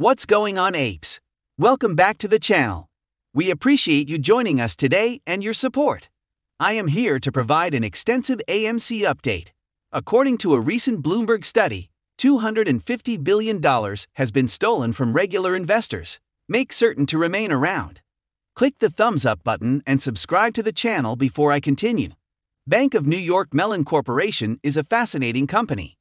What's going on, apes? Welcome back to the channel. We appreciate you joining us today and your support. I am here to provide an extensive AMC update. According to a recent Bloomberg study, $250 billion has been stolen from regular investors. Make certain to remain around. Click the thumbs up button and subscribe to the channel before I continue. Bank of New York Mellon Corporation is a fascinating company.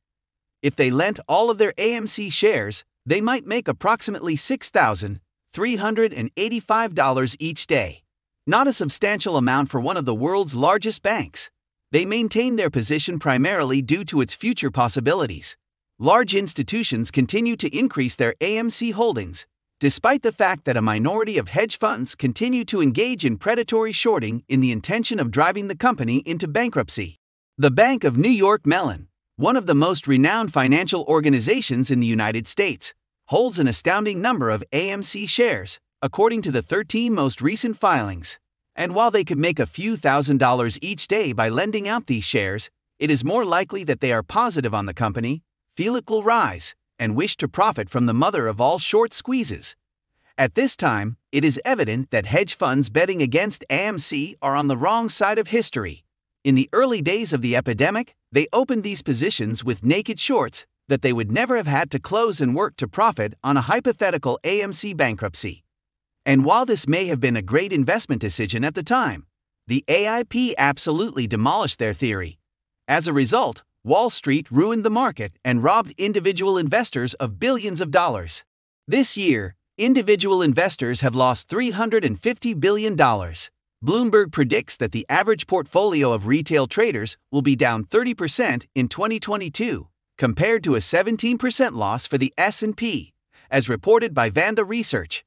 If they lent all of their AMC shares, they might make approximately $6,385 each day. Not a substantial amount for one of the world's largest banks. They maintain their position primarily due to its future possibilities. Large institutions continue to increase their AMC holdings, despite the fact that a minority of hedge funds continue to engage in predatory shorting in the intention of driving the company into bankruptcy. The Bank of New York Mellon, one of the most renowned financial organizations in the United States, holds an astounding number of AMC shares, according to the 13 most recent filings. And while they could make a few thousand dollars each day by lending out these shares, it is more likely that they are positive on the company, feel it will rise, and wish to profit from the mother of all short squeezes. At this time, it is evident that hedge funds betting against AMC are on the wrong side of history. In the early days of the epidemic, they opened these positions with naked shorts that they would never have had to close and work to profit on a hypothetical AMC bankruptcy. And while this may have been a great investment decision at the time, the AIP absolutely demolished their theory. As a result, Wall Street ruined the market and robbed individual investors of billions of dollars. This year, individual investors have lost $350 billion. Bloomberg predicts that the average portfolio of retail traders will be down 30% in 2022, compared to a 17% loss for the S&P, as reported by Vanda Research.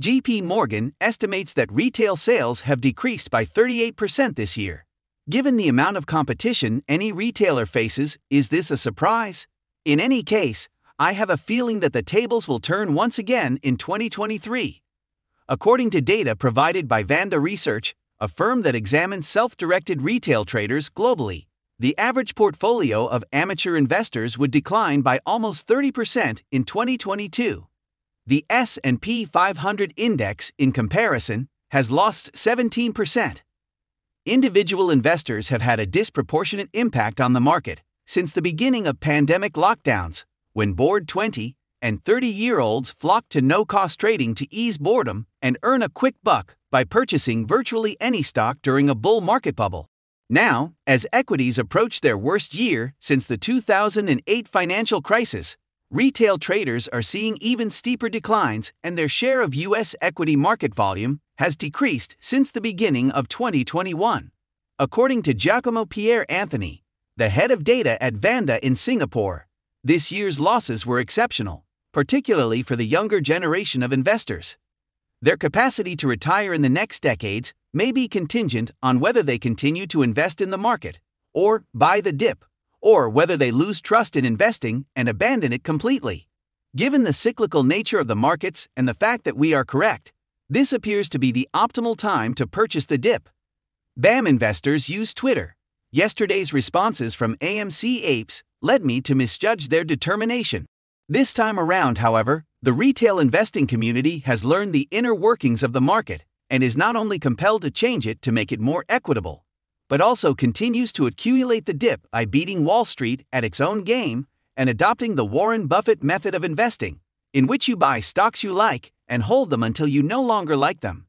JP Morgan estimates that retail sales have decreased by 38% this year. Given the amount of competition any retailer faces, is this a surprise? In any case, I have a feeling that the tables will turn once again in 2023. According to data provided by Vanda Research, a firm that examines self-directed retail traders globally, the average portfolio of amateur investors would decline by almost 30% in 2022. The S&P 500 index in comparison has lost 17% individual investors have had a disproportionate impact on the market since the beginning of pandemic lockdowns, when bored 20 and 30 year olds flocked to no cost trading to ease boredom and earn a quick buck by purchasing virtually any stock during a bull market bubble. Now, as equities approach their worst year since the 2008 financial crisis, retail traders are seeing even steeper declines and their share of U.S. equity market volume has decreased since the beginning of 2021. According to Giacomo Pierantoni, the head of data at Vanda in Singapore, this year's losses were exceptional, particularly for the younger generation of investors. Their capacity to retire in the next decades may be contingent on whether they continue to invest in the market, or buy the dip, or whether they lose trust in investing and abandon it completely. Given the cyclical nature of the markets and the fact that we are correct, this appears to be the optimal time to purchase the dip. BAM investors use Twitter. Yesterday's responses from AMC apes led me to misjudge their determination. This time around, however, the retail investing community has learned the inner workings of the market and is not only compelled to change it to make it more equitable, but also continues to accumulate the dip by beating Wall Street at its own game and adopting the Warren Buffett method of investing, in which you buy stocks you like and hold them until you no longer like them.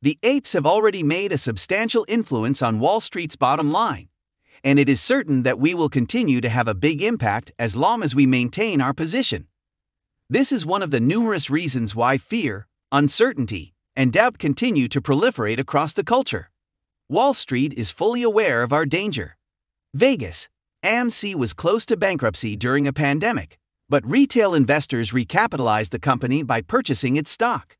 The apes have already made a substantial influence on Wall Street's bottom line, and it is certain that we will continue to have a big impact as long as we maintain our position. This is one of the numerous reasons why fear, uncertainty, and doubt continue to proliferate across the culture. Wall Street is fully aware of our danger. Vegas, AMC was close to bankruptcy during a pandemic, but retail investors recapitalized the company by purchasing its stock.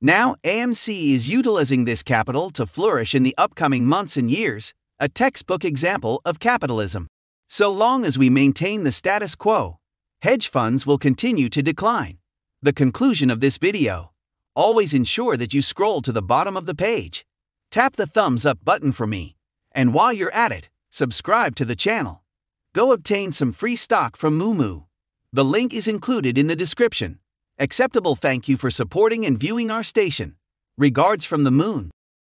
Now, AMC is utilizing this capital to flourish in the upcoming months and years, a textbook example of capitalism. So long as we maintain the status quo, hedge funds will continue to decline. The conclusion of this video. Always ensure that you scroll to the bottom of the page. Tap the thumbs up button for me. And while you're at it, subscribe to the channel. Go obtain some free stock from Moomoo. The link is included in the description. Acceptable thank you for supporting and viewing our station. Regards from the moon.